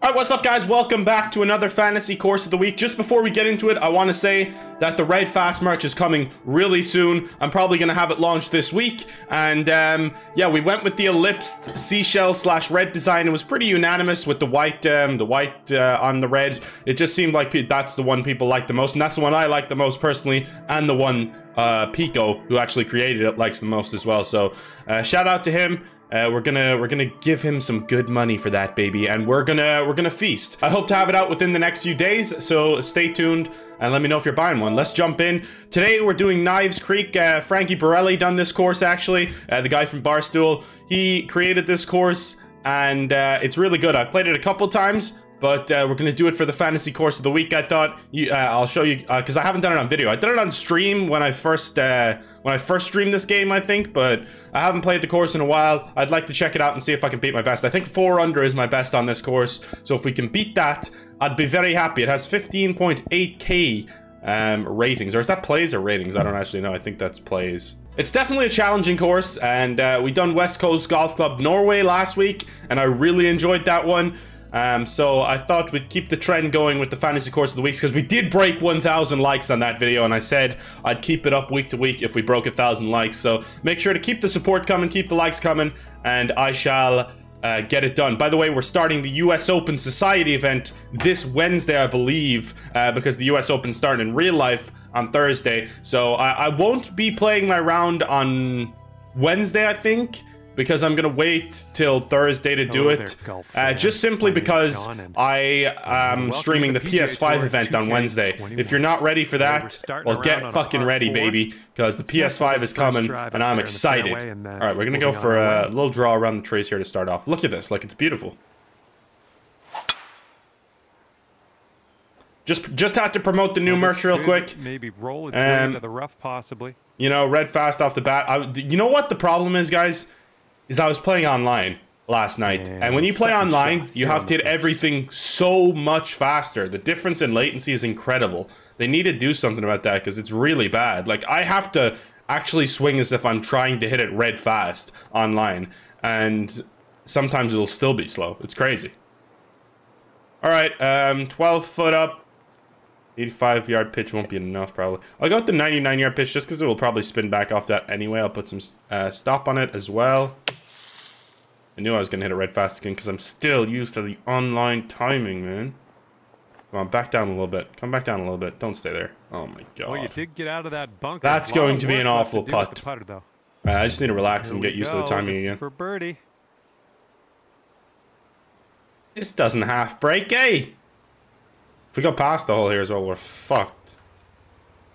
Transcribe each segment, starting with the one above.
Alright, what's up guys? Welcome back to another fantasy course of the week. Just before we get into it, I want to say that the Red Fast merch is coming really soon. I'm probably going to have it launched this week. And um, yeah, we went with the ellipsed seashell slash red design. It was pretty unanimous with the white um, the white uh, on the red. It just seemed like that's the one people like the most. And that's the one I like the most personally. And the one uh, Pico, who actually created it, likes the most as well. So uh, shout out to him. Uh, we're gonna we're gonna give him some good money for that baby, and we're gonna we're gonna feast. I hope to have it out within the next few days, so stay tuned and let me know if you're buying one. Let's jump in. Today we're doing Knives Creek. Uh, Frankie Borrelli done this course actually. Uh, the guy from Barstool, he created this course, and uh, it's really good. I've played it a couple times. But uh, we're gonna do it for the fantasy course of the week. I thought you, uh, I'll show you because uh, I haven't done it on video. I did it on stream when I first uh, when I first streamed this game, I think. But I haven't played the course in a while. I'd like to check it out and see if I can beat my best. I think four under is my best on this course. So if we can beat that, I'd be very happy. It has 15.8k um, ratings, or is that plays or ratings? I don't actually know. I think that's plays. It's definitely a challenging course, and uh, we done West Coast Golf Club Norway last week, and I really enjoyed that one. Um, so I thought we'd keep the trend going with the fantasy course of the weeks because we did break 1,000 likes on that video and I said I'd keep it up week to week if we broke a thousand likes. So make sure to keep the support coming, keep the likes coming, and I shall uh, get it done. By the way, we're starting the US Open Society event this Wednesday, I believe, uh, because the US Open starting in real life on Thursday. So I, I won't be playing my round on Wednesday, I think because I'm gonna wait till Thursday to do it. uh, just simply because I am streaming the, the PS5 event on Wednesday. If you're not ready for that, well, get fucking ready, baby, because the PS5 is coming and I'm excited. All right, we're gonna go for a little draw around the trees here to start off. Look at this, like it's beautiful. Just just had to promote the new well, merch real quick. Maybe roll its um, way into the rough, possibly. You know, red fast off the bat. I, you know what the problem is, guys? Is I was playing online last night. and when you play online, shot. you have to hit everything so much faster. The difference in latency is incredible. They need to do something about that because it's really bad. Like, I have to actually swing as if I'm trying to hit it red fast online. And sometimes it'll still be slow. It's crazy. All right, um, 12 foot up. 85 yard pitch won't be enough, probably. I'll go with the 99 yard pitch just because it will probably spin back off that anyway. I'll put some uh, stop on it as well. I knew I was going to hit it red fast again because I'm still used to the online timing, man. Come on, back down a little bit. Come back down a little bit. Don't stay there. Oh my god. Well, you did get out of that bunker. That's going to be an awful putt. Putter, though. Uh, I just need to relax Here and get used go. to the timing this again. for birdie. This doesn't half break, eh? If we go past the hole here as well, we're fucked.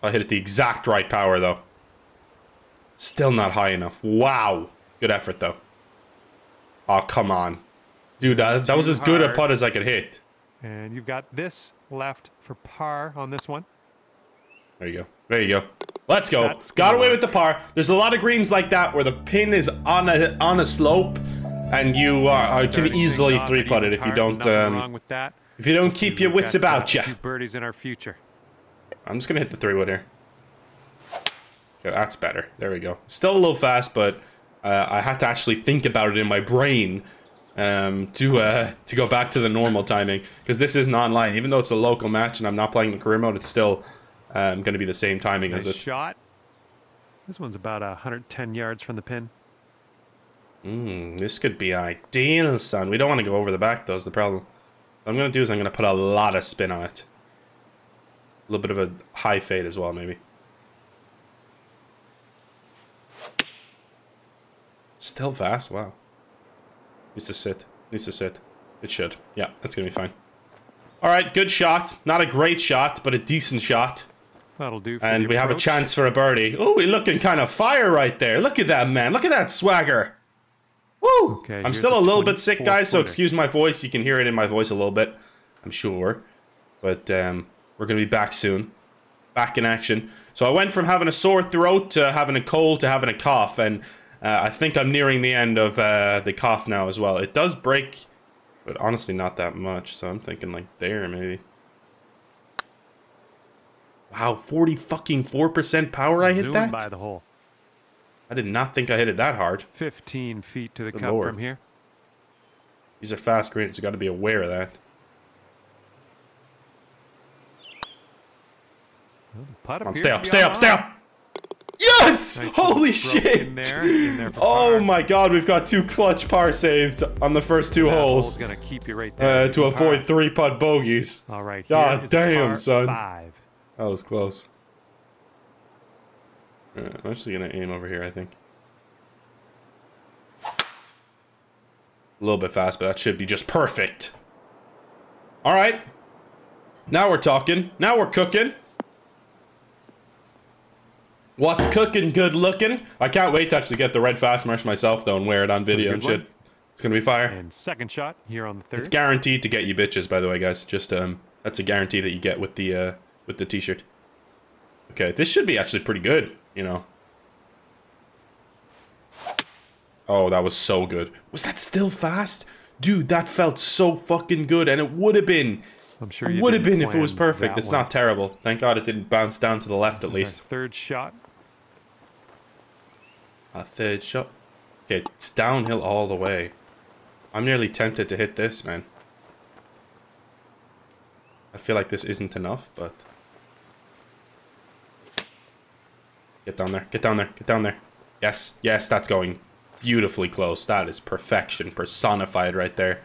I hit it the exact right power, though. Still not high enough. Wow. Good effort, though. Oh, come on. Dude, that, that was as good a putt as I could hit. And you've got this left for par on this one. There you go. There you go. Let's go. That's Got away work. with the par. There's a lot of greens like that where the pin is on a on a slope, and you uh, can easily three putt it if you don't. Um, if you don't keep your wits about you. Birdies in our future. I'm just gonna hit the three wood here. Okay, that's better. There we go. Still a little fast, but uh, I had to actually think about it in my brain um, to uh, to go back to the normal timing because this isn't online. Even though it's a local match and I'm not playing the career mode, it's still um, going to be the same timing nice as it. shot. This one's about 110 yards from the pin. Mm, this could be ideal, son. We don't want to go over the back, though, is the problem. What I'm going to do is I'm going to put a lot of spin on it. A little bit of a high fade as well, maybe. Still fast, wow. Needs to sit. Needs to sit. It should. Yeah, that's gonna be fine. Alright, good shot. Not a great shot, but a decent shot. That'll do And we approach. have a chance for a birdie. Oh, we're looking kind of fire right there. Look at that, man. Look at that swagger. Woo! Okay, I'm still a little bit sick, guys, so excuse my voice. You can hear it in my voice a little bit, I'm sure. But um, we're going to be back soon. Back in action. So I went from having a sore throat to having a cold to having a cough, and uh, I think I'm nearing the end of uh, the cough now as well. It does break, but honestly not that much, so I'm thinking like there maybe. Wow, 40 fucking 4% power I hit that? by the hole. I did not think I hit it that hard. 15 feet to the Good cup Lord. from here. These are fast greens, you gotta be aware of that. Well, stay up, stay up, stay up! Yes! Nice Holy shit! In there, in there Oh par. my god, we've got two clutch par saves on the first two That hole's gonna keep you right there. uh, to Par. avoid three putt bogeys. All right. God damn, son. Five. That was close. Uh, I'm actually gonna aim over here, I think. A little bit fast, but that should be just perfect. All right. Now we're talking. Now we're cooking. What's cooking good looking? I can't wait to actually get the red fast march myself though and wear it on video and shit. one. It's gonna be fire. And second shot here on the third. It's guaranteed to get you bitches, by the way, guys. Just um, that's a guarantee that you get with the uh, with the t-shirt. Okay, this should be actually pretty good, you know. Oh, that was so good. Was that still fast? Dude, that felt so fucking good, and it would have been. I'm sure you Would have been if it was perfect. It's one. not terrible. Thank God it didn't bounce down to the left at This is least. third shot. A third shot. Okay, it's downhill all the way. I'm nearly tempted to hit this, man. I feel like this isn't enough, but... Get down there, get down there, get down there. Yes, yes, that's going beautifully close. That is perfection personified right there.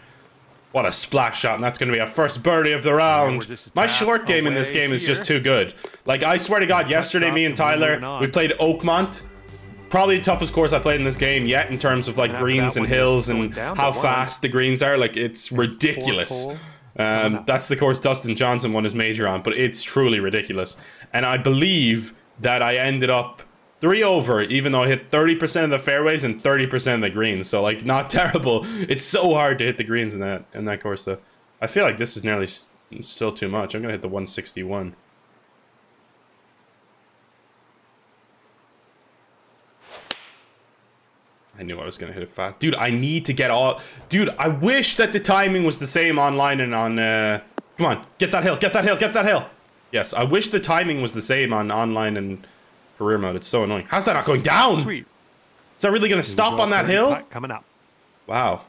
What a splash shot, and that's going to be our first birdie of the round. My short game in this game is just too good. Like, I swear to God, yesterday, me and Tyler, we played Oakmont. Probably the toughest course I played in this game yet in terms of like greens and hills and how fast the greens are. Like, it's ridiculous. Um, that's the course Dustin Johnson won his major on, but it's truly ridiculous. And I believe that I ended up three over, even though I hit 30% of the fairways and 30% of the greens. So like, not terrible. It's so hard to hit the greens in that in that course, though. I feel like this is nearly s- still too much. I'm gonna hit the 161. I knew I was gonna hit it fast. Dude, I need to get all... Dude, I wish that the timing was the same online and on... Uh... Come on, get that hill, get that hill, get that hill! Yes, I wish the timing was the same on online and career mode. It's so annoying. How's that not going down? Sweet. Is that really gonna stop go, on that hill? Coming up. Wow.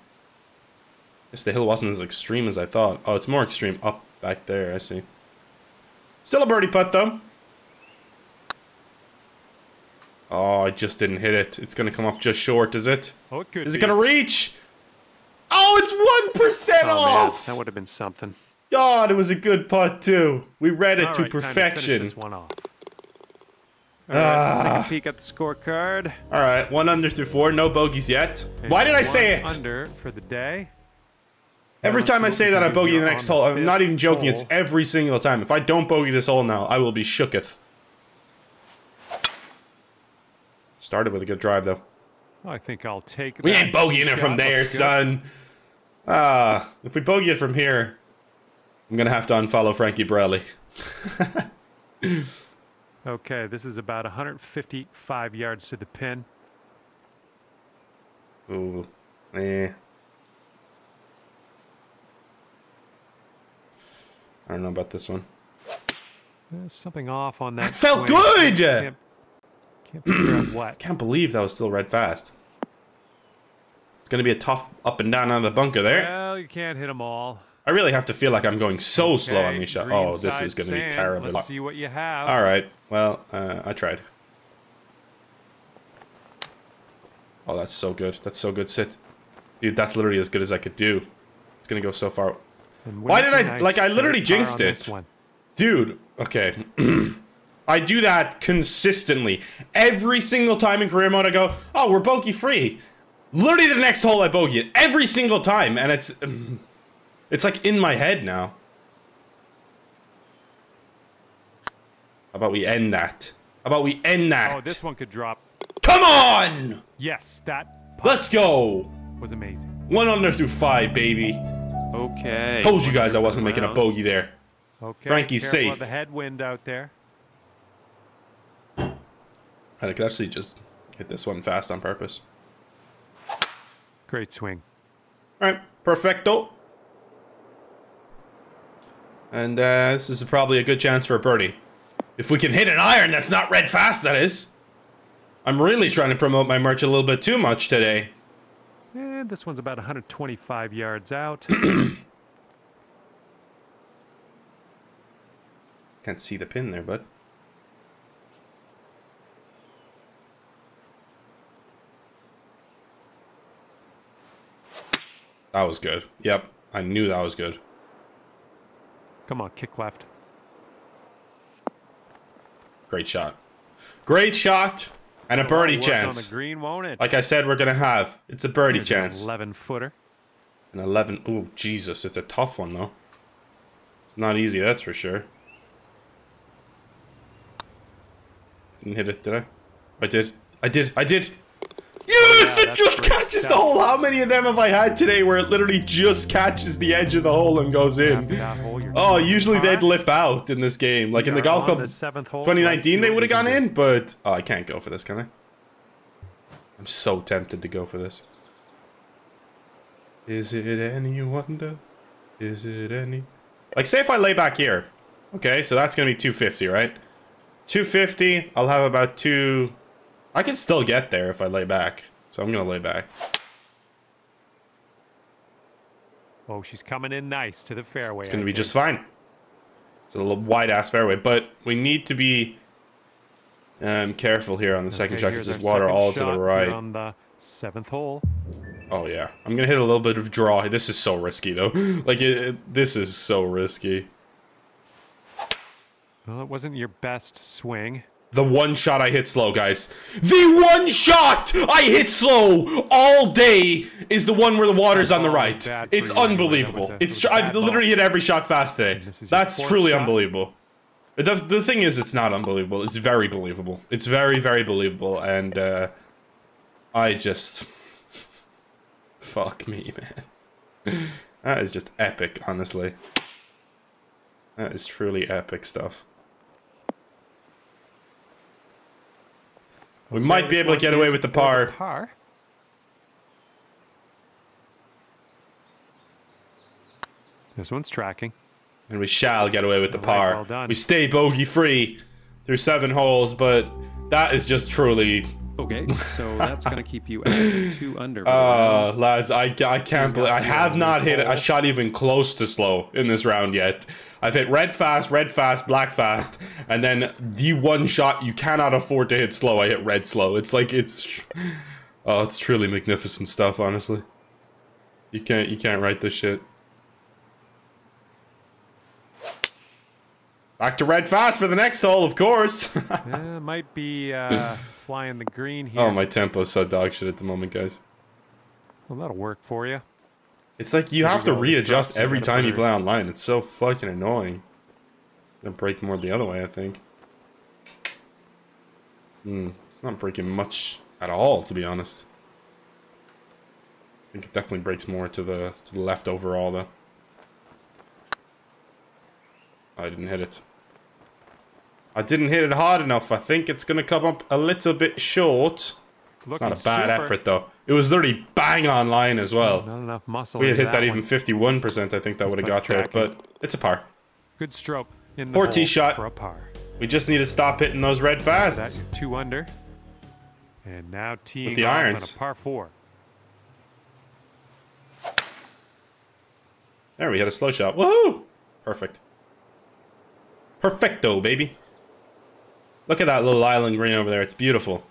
Guess the hill wasn't as extreme as I thought. Oh, it's more extreme up back there, I see. Still a birdie putt, though. Oh, I just didn't hit it. It's gonna come up just short, is it? Oh, it could Is it gonna reach? Oh, it's 1% Oh, man, off! that would have been something. God, it was a good putt, too. We read it All to right, time finish perfection. this one off. All right, let's Ah. take a peek at the scorecard. All right, one under through four, no bogeys yet. And Why did I say one it? Under for the day. Every time I say that, I bogey the next hole. I'm not even joking. It's every single time. If I don't bogey this hole now, I will be shooketh. Started with a good drive, though. I think I'll take. We ain't bogeying it from there, son. Ah, if we bogey it from here, I'm gonna have to unfollow Frankie Borrelli. Okay, this is about 155 yards to the pin. Ooh, eh. I don't know about this one. There's something off on that. That felt swing. good! Can't, can't figure out what. Can't believe that was still red fast. It's gonna be a tough up and down out of the bunker there. Well, you can't hit them all. I really have to feel like I'm going so slow on Okay, these shots. Oh, this is gonna be sand. terrible. Let's see what you have. All right. Well, uh, I tried. Oh, that's so good. That's so good. Sit, dude. That's literally as good as I could do. It's gonna go so far. Why did be I- like, I literally jinxed it. Dude, okay. I do that consistently. Every single time in career mode, I go, oh, we're bogey free. Literally the next hole, I bogey it. Every single time. And it's... It's like in my head now. How about we end that? How about we end that? Oh, this one could drop. Come on! Yes, that Let's go! was amazing. One under through five, baby. Okay. Told you guys I wasn't making a bogey there. Okay. Frankie's careful safe. The headwind out there. And I could actually just hit this one fast on purpose. Great swing. Alright, perfecto. And uh, this is probably a good chance for a birdie. If we can hit an iron that's not red fast, that is. I'm really trying to promote my merch a little bit too much today. And this one's about 125 yards out. Can't see the pin there, bud. That was good. Yep. I knew that was good. Come on, kick left. Great shot. Great shot. And a birdie Work On chance. the green, won't it? Like I said, we're going to have. It's a birdie There's chance. 11 footer. An 11. Oh, Jesus. It's a tough one, though. It's not easy, that's for sure. Didn't hit it, did I? I did. I did. I did. Yes! yeah, it just catches the hole. How many of them have I had today where it literally just catches the edge of the hole and goes in? that hole, you're Oh, usually they'd lip out in this game. Like in the golf club the seventh hole. 2019, they would have gone in, but oh, I can't go for this, can I? I'm so tempted to go for this. Is it any wonder? Is it any? Like, say if I lay back here. Okay, so that's gonna be 250, right? 250. I'll have about two. I can still get there if I lay back, so I'm gonna lay back. Oh, she's coming in nice to the fairway. It's gonna be just fine. It's a little wide ass fairway, but we need to be um, careful here on the second shot because there's water all to the right. on the seventh hole. Oh yeah, I'm gonna hit a little bit of draw. This is so risky though. like it, it- this is so risky. Well, it wasn't your best swing. The one shot I hit slow, guys. The one shot I hit slow all day is the one where the water's on the right. It's you anyway. That unbelievable. was a- it It's I've literally hit every shot fast today. this is your That's truly unbelievable. The, the thing is, it's not unbelievable. It's very believable. It's very, very believable, and uh, I just fuck me, man. that is just epic, honestly. That is truly epic stuff. We might be able to get away with the for par. par. This one's tracking. And we shall get away with the All right, par. well done. we stay bogey free through seven holes, but that is just truly. Okay, so that's gonna keep you at two under. for the round. Uh, lads, I, I can't believe I have not hit a shot even close to slow in this round yet. I've hit red fast, red fast, black fast, and then the one shot you cannot afford to hit slow. I hit red slow. It's like it's, oh, it's truly magnificent stuff. Honestly, you can't you can't write this shit. Back to red fast for the next hole, of course. Uh, might be uh, flying the green here. oh, my tempo's so dog shit at the moment, guys. Well, that'll work for you. It's like you There have you to readjust every time you play online. It's so fucking annoying. Gonna break more the other way, I think. Hmm, it's not breaking much at all, to be honest. I think it definitely breaks more to the to the left overall, though. I didn't hit it. I didn't hit it hard enough. I think it's gonna come up a little bit short. It's Looking not a bad super. effort, though. It was literally bang online as well. Not enough muscle. We had hit that, even 51%, I think that would have got there, but it's a par. Good stroke in the Poor tee shot. for a par. We just need to stop hitting those red That fasts. you're two under. And now teeing the irons. on a par four. There, we had a slow shot. Woohoo! Perfect. Perfecto, baby. Look at that little island green over there. It's beautiful.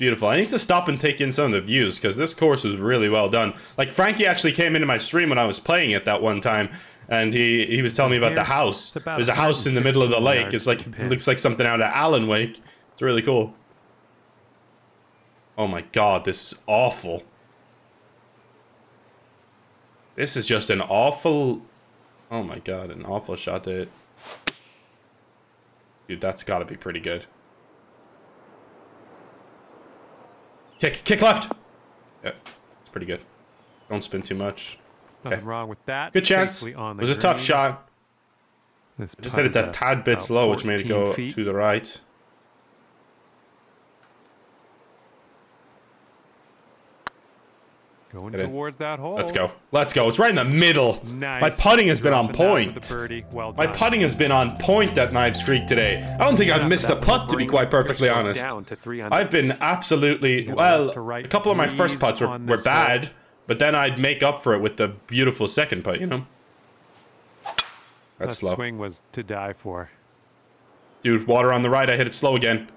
Beautiful. I need to stop and take in some of the views because this course was really well done. Like, Frankie actually came into my stream when I was playing it that one time. And he, he was telling me about the house. There's a house in the middle of the lake. It's like, it looks like something out of Alan Wake. It's really cool. Oh my god, this is awful. This is just an awful... Oh my god, an awful shot to hit. Dude, that's gotta be pretty good. Kick, kick left! Yeah, it's pretty good. Don't spin too much. Nothing Okay. wrong with that. Good chance. Safely on It the was a tough shot. This Just putt hit it is that a- tad bit slow, which made it go feet. to the right. Going Get in. that hole. Let's go. Let's go. It's right in the middle. Nice. My putting has been on that point. Well My putting has been on point that Knives Creek today. I don't think I've missed a putt, to be quite perfectly honest. Down to three under. I've been absolutely well. right a couple of my first putts were, were bad, but then I'd make up for it with the beautiful second putt. You know, that that's slow, swing was to die for. dude. Water on the right. I hit it slow again.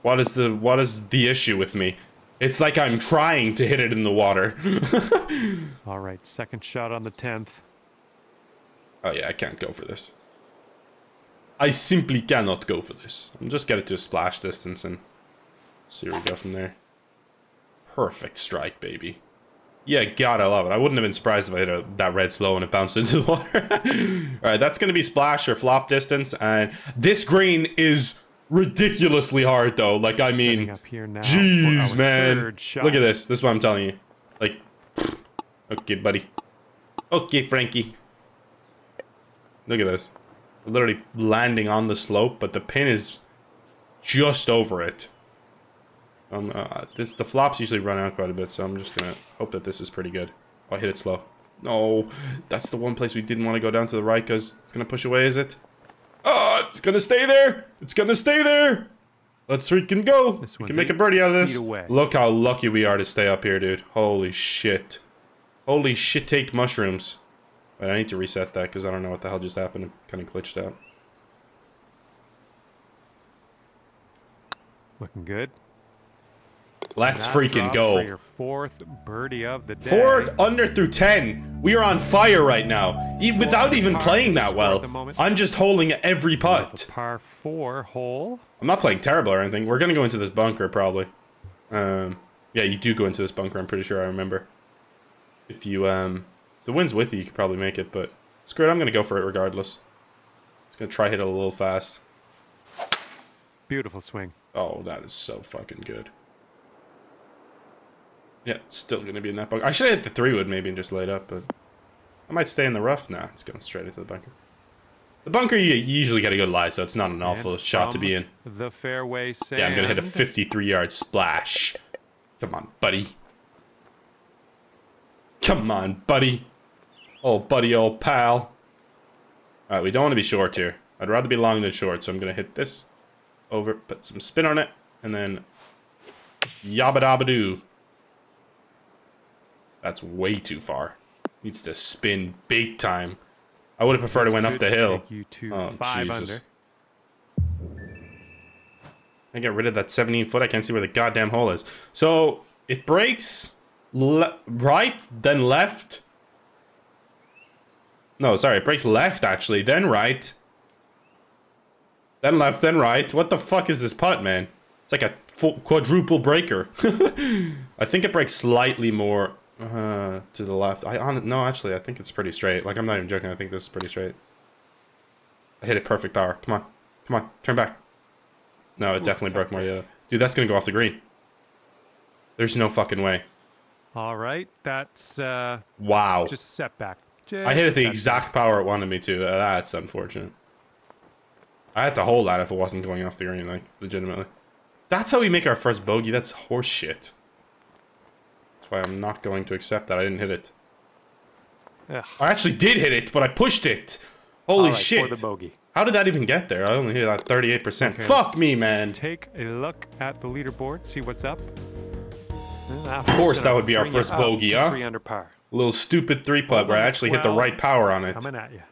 What is the what is the issue with me? It's like I'm trying to hit it in the water. All right, second shot on the 10th. oh yeah, I can't go for this. I simply cannot go for this. I'm just get it to a splash distance and see where we go from there. Perfect strike, baby. Yeah, God, I love it. I wouldn't have been surprised if I hit a, that red slow and it bounced into the water. All right, that's going to be splash or flop distance. And this green is ridiculously hard, though. Like, I mean, up here now for jeez, man. Look at this. This is what I'm telling you. Like, okay, buddy. Okay, Frankie. Look at this. We're literally landing on the slope, but the pin is just over it. Um, uh, this the flops usually run out quite a bit, so I'm just gonna hope that this is pretty good. Oh, I hit it slow. No, that's the one place we didn't want to go down to the right because it's gonna push away, is it? Oh, it's gonna stay there. It's gonna stay there. Let's freaking go. This we can make a birdie out of this. Look how lucky we are to stay up here, dude. Holy shit. Holy shit, take mushrooms. I need to reset that because I don't know what the hell just happened. It kind of glitched out. Looking good. Let's freaking go. Your fourth birdie of the day. Four under through ten. We are on fire right now. E- without even playing that well. at the moment. I'm just holding every putt. par four hole. I'm not playing terrible or anything. We're gonna go into this bunker probably. Um, yeah, you do go into this bunker. I'm pretty sure I remember. If you um, if the wind's with you, you could probably make it. But screw it. I'm gonna go for it regardless. Just gonna try hit it a little fast. Beautiful swing. Oh, that is so fucking good. Yeah, it's still gonna be in that bunker. I should have hit the three wood maybe and just laid up, but I might stay in the rough. Nah, it's going straight into the bunker. The bunker you usually get a good lie, so it's not an awful And shot to be in. The fairway sand. Yeah, I'm gonna hit a 53 yard splash. Come on, buddy. Come on, buddy. Oh, buddy, old pal. Alright, we don't want to be short here. I'd rather be long than short, so I'm gonna hit this over, put some spin on it, and then yabba dabba doo. That's way too far. Needs to spin big time. I would have preferred it went up the hill. You to Oh, five Jesus. under. I get rid of that 17 foot. I can't see where the goddamn hole is. So it breaks le- right, then left. No, sorry, it breaks left actually, then right, then left, then right. What the fuck is this putt, man? It's like a quadruple breaker. I think it breaks slightly more uh, to the left. I on no, actually, I think it's pretty straight. Like I'm not even joking. I think this is pretty straight. I hit it perfect power. Come on, come on, turn back. No, it definitely broke my Yeah, dude, that's gonna go off the green. There's no fucking way. All right, that's uh, Wow. just setback. Just I hit it the exact power it wanted me to. Uh, that's unfortunate. I had to hold that if it wasn't going off the green, like, legitimately. That's how we make our first bogey. That's horse shit. That's why I'm not going to accept that. I didn't hit it. Ugh. I actually did hit it, but I pushed it. Holy right, shit. For the bogey. How did that even get there? I only hit that 38%. Okay, Fuck me, man. Take a look at the leaderboard, see what's up. Of ah, course that would be our first bogey, huh? Three under par. A little stupid three putt where I actually hit the 12, right power on it. Coming at you.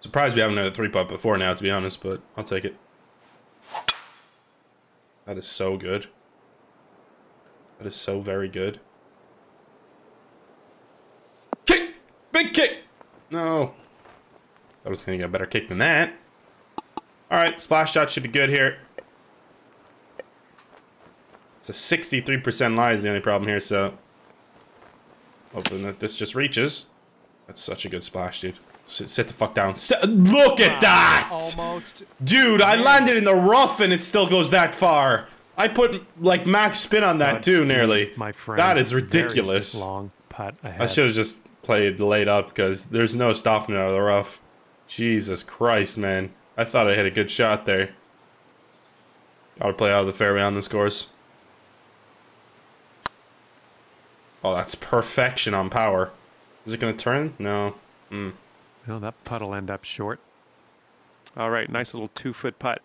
Surprised we haven't had a three putt before now, to be honest, but I'll take it. That is so good. That is so very good. Kick! Big kick! No. I was gonna get a better kick than that. Alright, splash shot should be good here. It's a 63% lie is the only problem here, so... Hoping that this just reaches. That's such a good splash, dude. Sit, sit the fuck down. Sit- look at ah, that! Almost. Dude, I landed in the rough and it still goes that far. I put like max spin on that too, nearly. My friend. That is ridiculous. long putt ahead. I should have just played laid up because there's no stopping it out of the rough. Jesus Christ, man. I thought I hit a good shot there. Gotta play out of the fairway on the scores. Oh, that's perfection on power. Is it gonna turn? No. Mm. No, that putt will end up short. All right, nice little two-foot putt.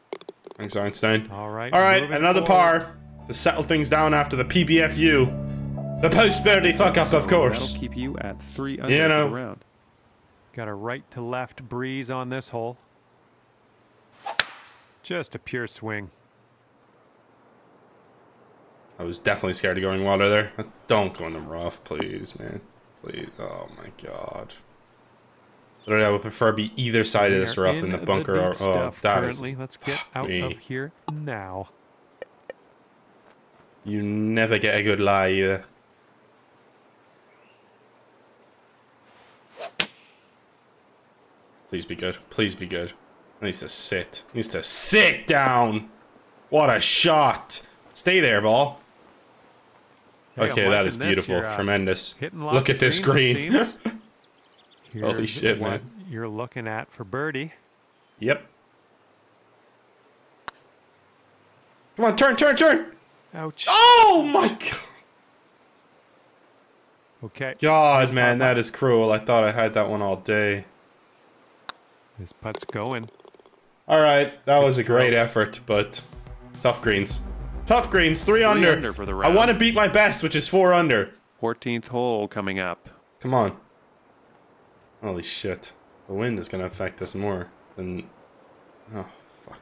Thanks, Einstein. All right. All right, another forward. par to settle things down after the PBFU. The post birdie fuck up, of course. That'll keep you at three under You know. round. Got a right to left breeze on this hole. Just a pure swing. I was definitely scared of going water there. Don't go in the rough, please, man. Please. Oh my god. Literally, I would prefer be either side of this rough in the deep bunker. or, oh, that is. Let's get out me. of here now. You never get a good lie either. Please be good. Please be good. Needs to sit. It needs to sit down. What a shot. Stay there, ball. Hey, okay, that this. beautiful. Uh, Tremendous. Look at this green. seems. Holy shit, what man. You're looking at for birdie. Yep. Come on, turn, turn, turn. Ouch. Oh my god. Okay. God, man, that is cruel. I thought I had that one all day. This putt's going. All right, that was a stroke. great effort, but tough greens. Tough greens, three, under. under for the round. I want to beat my best, which is four under. 14th hole coming up. Come on. Holy shit. The wind is going to affect us more than... Oh, fuck.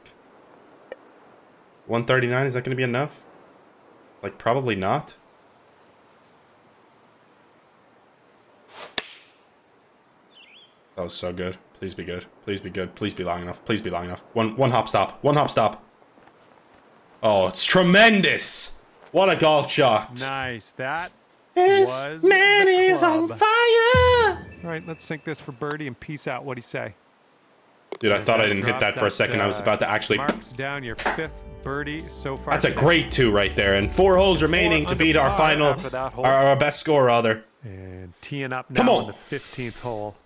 139, is that going to be enough? Like, probably not. That was so good. Please be good. Please be good. Please be long enough. Please be long enough. One, one hop stop. One hop stop. Oh, it's tremendous. What a golf shot. Nice. That This was man is on fire. All right, let's sink this for birdie and peace out. What'd he say? Dude, I thought I didn't hit that for a second. I was uh, about to actually. Marks down your fifth birdie so far. That's a great two right there, and four holes remaining to beat our final, after that hole. our, our best score rather. And teeing up now Come on on. the 15th hole.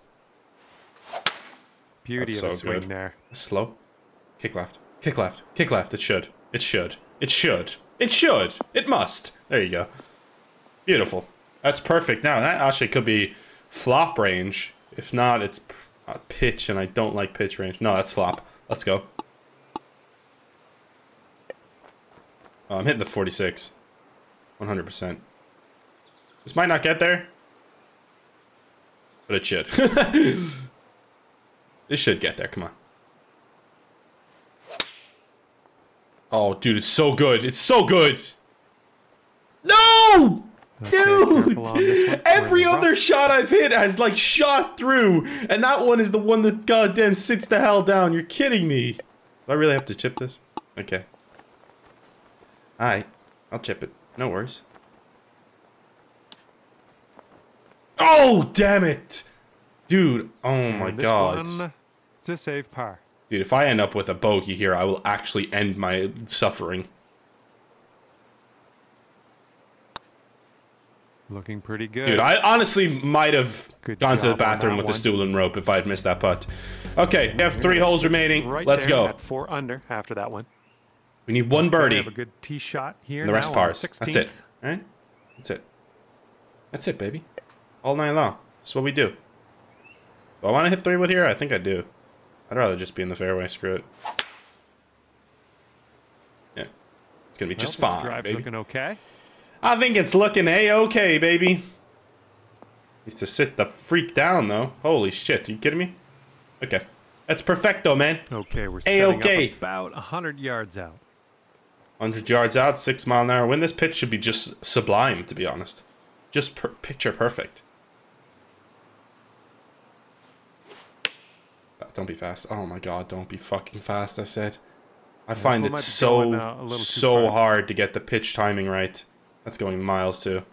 Beauty That's of a swing good. there. Slow, kick left, kick left, kick left. It should. It should. It should. It should. It must. There you go. Beautiful. That's perfect. Now that actually could be flop range. If not, it's uh, pitch, and I don't like pitch range. No, that's flop. Let's go. Oh, I'm hitting the 46. 100%. This might not get there. But it should. this should get there. Come on. Oh, dude, it's so good. It's so good. No! Dude! careful on this one. We're in Every rough. other shot I've hit has like shot through, and that one is the one that goddamn sits the hell down. You're kidding me. Do I really have to chip this? Okay. Alright, I'll chip it. No worries. Oh, damn it! Dude, oh my this god. one, it's a safe par. Dude, if I end up with a bogey here, I will actually end my suffering. Looking pretty good. Dude, I honestly might have Good gone to the bathroom that with the stool and rope if I had missed that putt. Okay, we have three holes remaining. Right Let's go. Four under after that one. We need one We birdie. have a good tee shot here. And the rest now on pars. That's it. Alright? That's it. That's it, baby. All night long. That's what we do. Do I want to hit three wood here? I think I do. I'd rather just be in the fairway. Screw it. Yeah. It's gonna be Well, just fine, drive's baby. looking okay. I think it's looking a-okay, baby. Needs to sit the freak down, though. Holy shit, you kidding me? Okay. That's perfecto, man. Okay, we're setting A-okay. up about 100 yards out. 100 yards out, 6 mile an hour wind. This pitch should be just sublime, to be honest. Just per picture perfect. Uh, Don't be fast. Oh my god, don't be fucking fast, I said. I find it so, going, uh, a little too so far. hard to get the pitch timing right. That's going miles, too.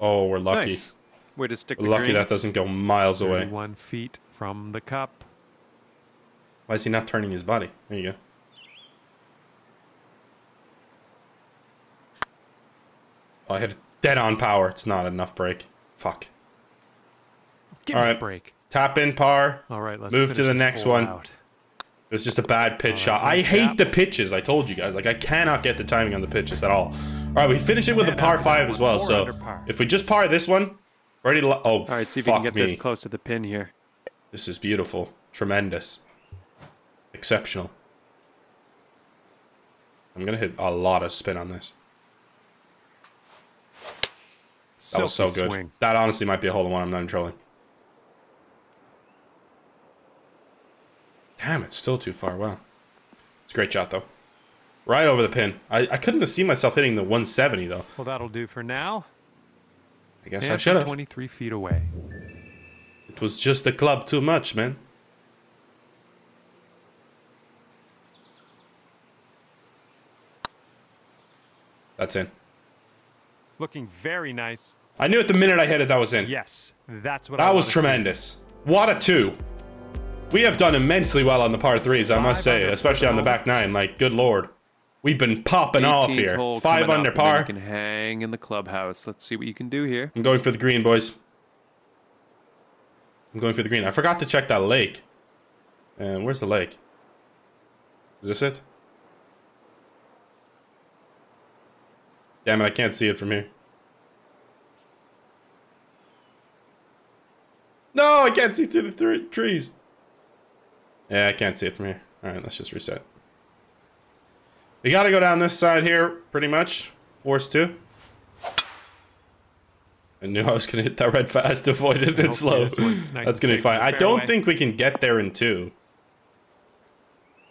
Oh, we're lucky. Nice. Way to stick the We're lucky green. that doesn't go miles away. 31 feet from the cup. Why is he not turning his body? There you go. Oh, I hit it dead on power. It's not enough break. Fuck. Give All me a break. Tap in par. All right, let's Move to the next one. out. It was just a bad pitch All shot. I hate gap. the pitches. I told you guys. Like I cannot get the timing on the pitches at all. All right, we finish it with a And par five as well. So if we just par this one, we're already. Lo- oh, All right, see if you fuck can get me. this close to the pin here. This is beautiful. Tremendous. Exceptional. I'm gonna hit a lot of spin on this. That was so good. Swing. That honestly might be a hole in one. I'm not even trolling. Damn, it's still too far. Wow. It's a great shot, though. Right over the pin. I, I couldn't have seen myself hitting the 170 though. Well, that'll do for now. I guess And I should have. 23 feet away. It was just the club too much, man. That's in. Looking very nice. I knew at the minute I hit it that was in. Yes, that's what I That was wanna see. tremendous. What a two. We have done immensely well on the par threes, I must say, especially on the back nine. Like, good lord. We've been popping off here. Five under up, par. You can hang in the clubhouse. Let's see what you can do here. I'm going for the green, boys. I'm going for the green. I forgot to check that lake. And where's the lake? Is this it? Damn it, I can't see it from here. No, I can't see through the th trees. Yeah, I can't see it from here. Alright, let's just reset. We gotta go down this side here, pretty much. Forced to. I knew I was gonna hit that red fast, avoid it, it's slow. nice That's gonna be fine. I don't think we can get there in two.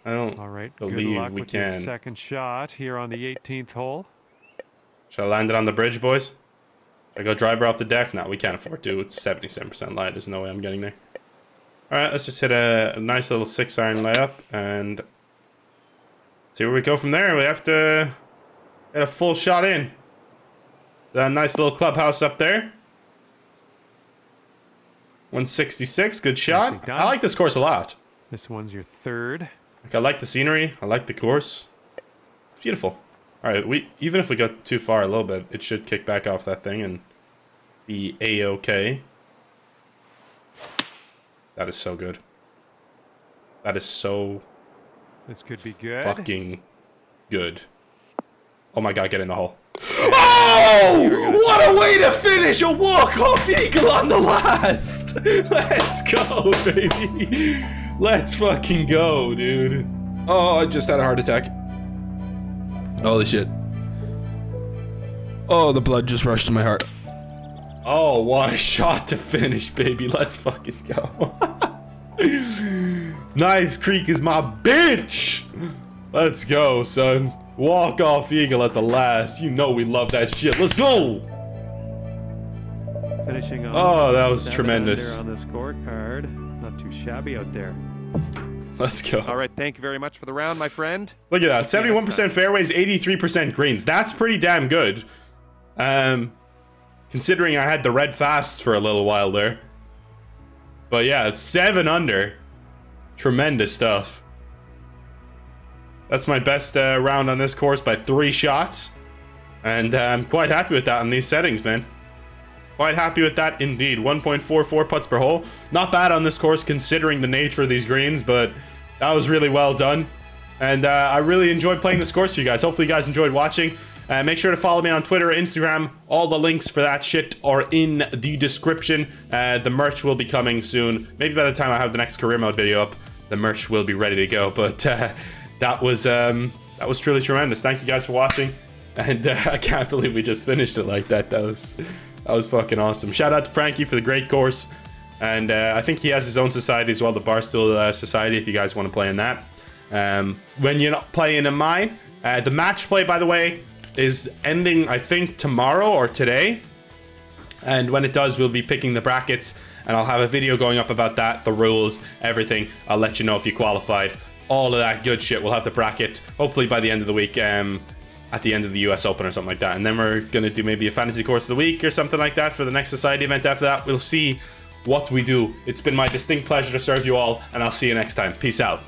I don't All right, good believe luck we with your can. second shot here on the 18th hole. Should I land it on the bridge, boys? Should I go driver off the deck? No, we can't afford to. It's 77% lie. There's no way I'm getting there. Alright, let's just hit a, a nice little six iron layup and see where we go from there. We have to get a full shot in. That nice little clubhouse up there. 166, good shot. I like this course a lot. This one's your third. Like I like the scenery. I like the course. It's beautiful. All right, we even if we go too far a little bit, it should kick back off that thing and be a okay. That is so good. That is so This could be good. fucking good. Oh my god, get in the hole. Oh! What a way to finish a walk-off eagle on the last! Let's go, baby! Let's fucking go, dude. Oh, I just had a heart attack. Holy shit. Oh, the blood just rushed to my heart. Oh, what a shot to finish, baby. Let's fucking go. Knives Creek is my bitch! Let's go, son. Walk off eagle at the last. You know we love that shit. Let's go! Finishing on Oh, that was tremendous. under on the scorecard. Not too shabby out there. Let's go. All right, thank you very much for the round, my friend. Look at that. see you next 71% fairways, 83% greens. That's pretty damn good. Um, considering I had the red fasts for a little while there. But yeah, seven under. Tremendous stuff. That's my best uh, round on this course by three shots. And uh, I'm quite happy with that on these settings, man. Quite happy with that indeed. 1.44 putts per hole. Not bad on this course considering the nature of these greens, but that was really well done. And uh, I really enjoyed playing this course for you guys. Hopefully you guys enjoyed watching. Uh, make sure to follow me on Twitter, Instagram. All the links for that shit are in the description. Uh, the merch will be coming soon. Maybe by the time I have the next career mode video up, the merch will be ready to go. But uh, that was um, that was truly tremendous. Thank you guys for watching. And uh, I can't believe we just finished it like that. That was that was fucking awesome. Shout out to Frankie for the great course. And uh, I think he has his own society as well, the Barstool uh, Society, if you guys want to play in that. Um, when you're not playing in mine, the match play, by the way, is ending, I think, tomorrow or today. And when it does, we'll be picking the brackets, and I'll have a video going up about that, the rules, everything. I'll let you know if you qualified. All of that good shit. We'll have the bracket, hopefully by the end of the week, um, at the end of the US Open or something like that. And then we're going to do maybe a fantasy course of the week or something like that for the next society event after that. We'll see what we do. It's been my distinct pleasure to serve you all, and I'll see you next time. Peace out.